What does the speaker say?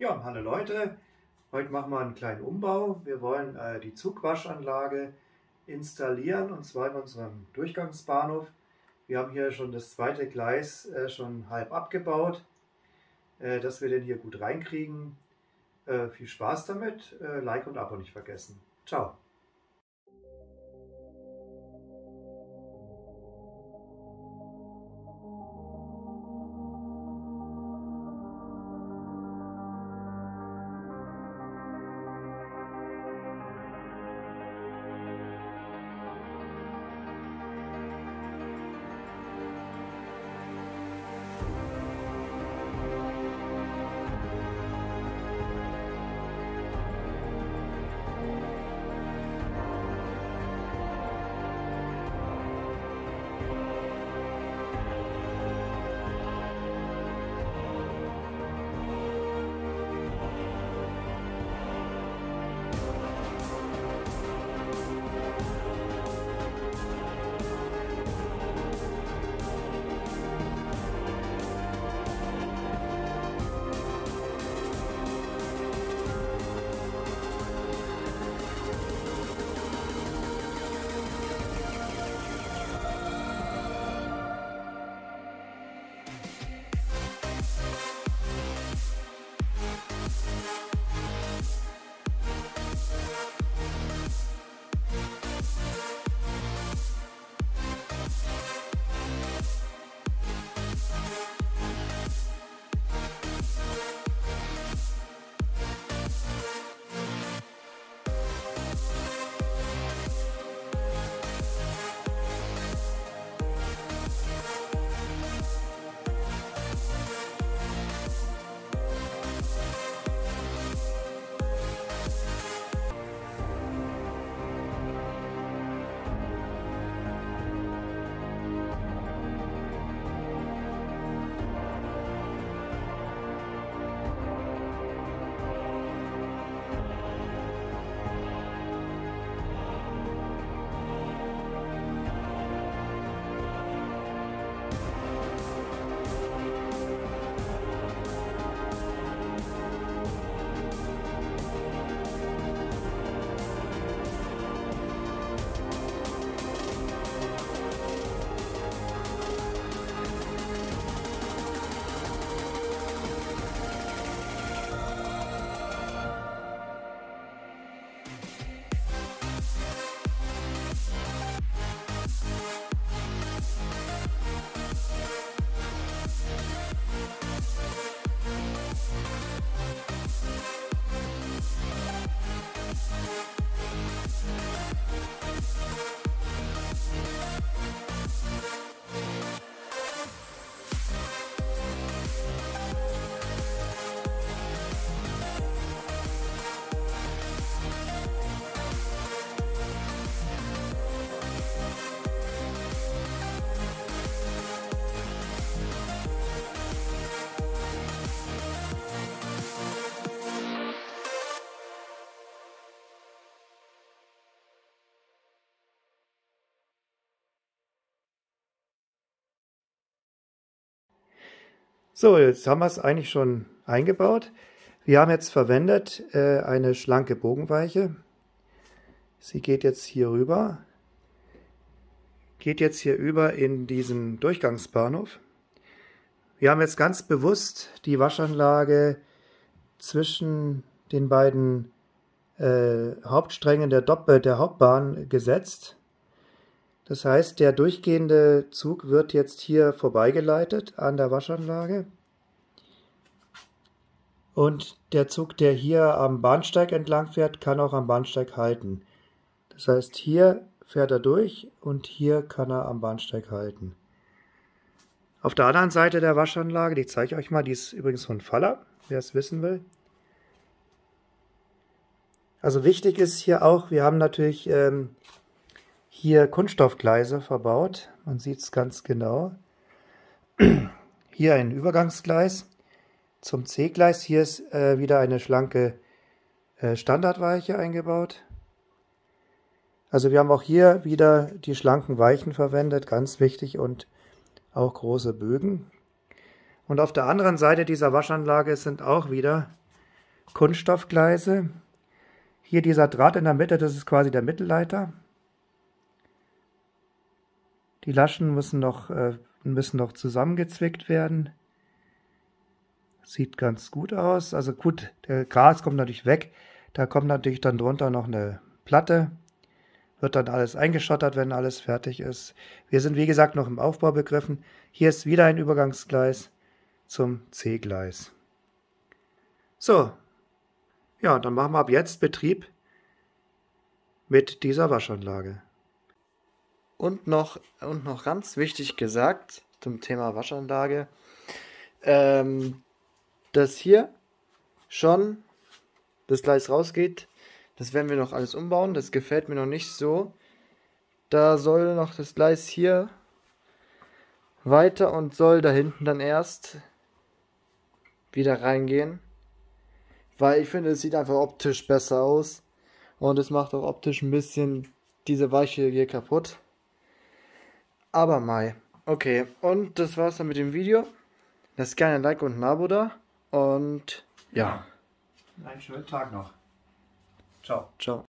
Ja, hallo Leute, heute machen wir einen kleinen Umbau. Wir wollen äh, die Zugwaschanlage installieren und zwar in unserem Durchgangsbahnhof. Wir haben hier schon das zweite Gleis äh, schon halb abgebaut, äh, dass wir den hier gut reinkriegen. Äh, viel Spaß damit, äh, Like und Abo nicht vergessen. Ciao. So, jetzt haben wir es eigentlich schon eingebaut. Wir haben jetzt verwendet äh, eine schlanke Bogenweiche. Sie geht jetzt hier rüber, geht jetzt hier über in diesen Durchgangsbahnhof. Wir haben jetzt ganz bewusst die Waschanlage zwischen den beiden äh, Hauptsträngen der, Doppel der Hauptbahn gesetzt. Das heißt, der durchgehende Zug wird jetzt hier vorbeigeleitet an der Waschanlage. Und der Zug, der hier am Bahnsteig entlang fährt, kann auch am Bahnsteig halten. Das heißt, hier fährt er durch und hier kann er am Bahnsteig halten. Auf der anderen Seite der Waschanlage, die zeige ich euch mal, die ist übrigens von Faller, wer es wissen will. Also wichtig ist hier auch, wir haben natürlich ähm, hier Kunststoffgleise verbaut. Man sieht es ganz genau. Hier ein Übergangsgleis zum C-Gleis. Hier ist äh, wieder eine schlanke äh, Standardweiche eingebaut. Also wir haben auch hier wieder die schlanken Weichen verwendet, ganz wichtig, und auch große Bögen. Und auf der anderen Seite dieser Waschanlage sind auch wieder Kunststoffgleise. Hier dieser Draht in der Mitte, das ist quasi der Mittelleiter. Die Laschen müssen noch, äh, müssen noch zusammengezwickt werden. Sieht ganz gut aus. Also gut, der Gras kommt natürlich weg. Da kommt natürlich dann drunter noch eine Platte. Wird dann alles eingeschottert, wenn alles fertig ist. Wir sind wie gesagt noch im Aufbau begriffen. Hier ist wieder ein Übergangsgleis zum C-Gleis. So, ja, dann machen wir ab jetzt Betrieb mit dieser Waschanlage. Und noch, und noch ganz wichtig gesagt zum Thema Waschanlage, ähm, dass hier schon das Gleis rausgeht. Das werden wir noch alles umbauen. Das gefällt mir noch nicht so. Da soll noch das Gleis hier weiter und soll da hinten dann erst wieder reingehen. Weil ich finde, es sieht einfach optisch besser aus. Und es macht auch optisch ein bisschen diese Weiche hier kaputt. Aber Mai. Okay, und das war's dann mit dem Video. Lasst gerne ein Like und ein Abo da. Und ja. Einen schönen Tag noch. Ciao. Ciao.